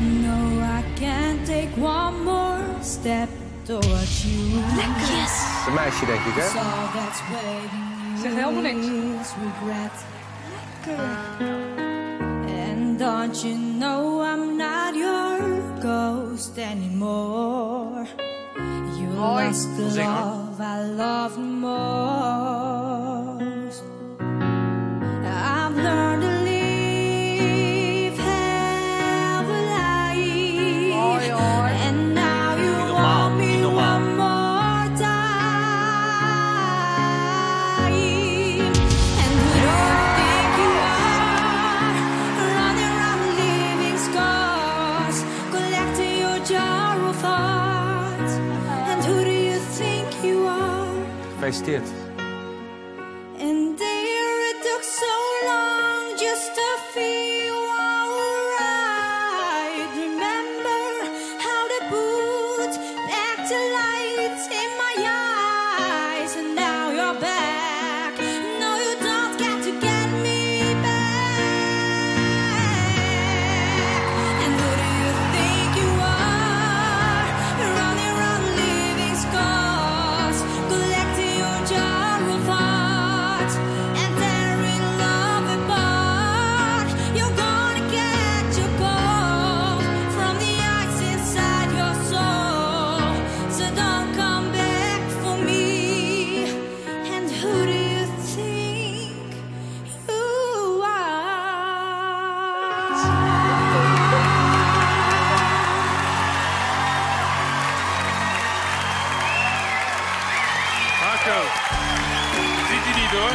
No, I can't take one more step towards you. Yes. Een meisje, denk ik, hè? So that's waiting Zegt helemaal niks. is regret. And don't you know I'm not your ghost anymore? You Mooi. lost the love I love most. Gefeliciteerd. And dear, it took Ziet hij niet hoor.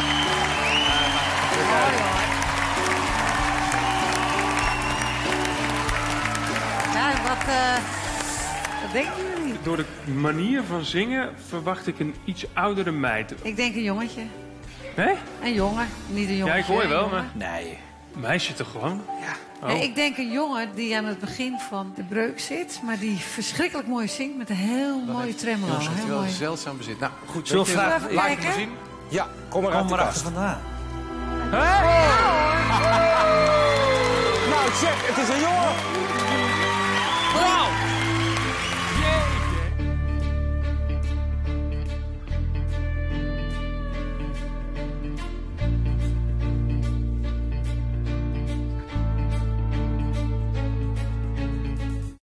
Mooi hoor. Ja, wat, eh wat denken jullie? Door de manier van zingen verwacht ik een iets oudere meid. Ik denk een jongetje. Hè? Een jongen, niet een jongetje. Ja, ik hoor je wel, maar... Nee. Meisje toch gewoon? Oh. Nee, ik denk een jongen die aan het begin van de breuk zit, maar die verschrikkelijk mooi zingt met een heel mooie tremolo. Heeft Heel wel mooi. zeldzaam bezit. Nou, goed. Zullen we je, vragen- Even laat kijken. zien. Ja, kom maar Kom uit de maar kast. achter vandaan. Nou, check, het is een jongen.